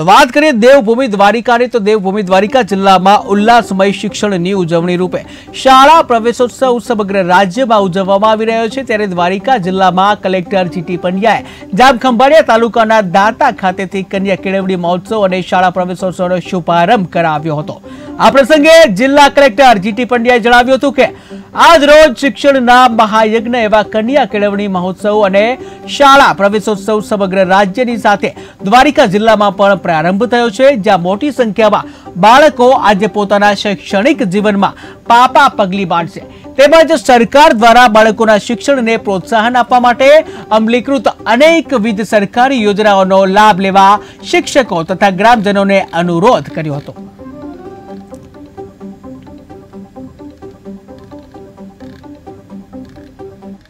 તો વાત કરીએ દેવભૂમિ દ્વારિકાની, તો દેવભૂમિ દ્વારિકા જિલ્લામાં ઉલ્લાસમય શિક્ષણની ઉજવણી રૂપે શાળા પ્રવેશોત્સવ સમગ્ર રાજ્યમાં ઉજવવામાં આવી રહ્યો છે. ત્યારે દ્વારિકા જિલ્લામાં કલેક્ટર જીટી પંડ્યાએ જામખંભાળિયા તાલુકાના દાંતા ખાતેથી કન્યા કેળવણી મહોત્સવ અને શાળા પ્રવેશોત્સવનો શુભારંભ કરાવ્યો હતો. આ પ્રસંગે જિલ્લા કલેક્ટર જીટી પંડ્યાએ જણાવ્યું હતું કે આજ રોજ શિક્ષણના મહાયજ્ઞ એવા કન્યા કેળવણી મહોત્સવ અને શાળા પ્રવેશોત્સવ સમગ્ર રાજ્યની સાથે દ્વારિકા જિલ્લામાં પણ પ્રારંભ થયો છે, જ્યાં મોટી સંખ્યામાં બાળકો આજે પોતાના શૈક્ષણિક જીવનમાં પાપા પગલી બાંધશે. તેમજ સરકાર દ્વારા બાળકોના શિક્ષણને પ્રોત્સાહન આપવા માટે અમલીકૃત અનેકવિધ સરકારી યોજનાઓનો લાભ લેવા શિક્ષકો તથા ગ્રામજનોને અનુરોધ કર્યો હતો.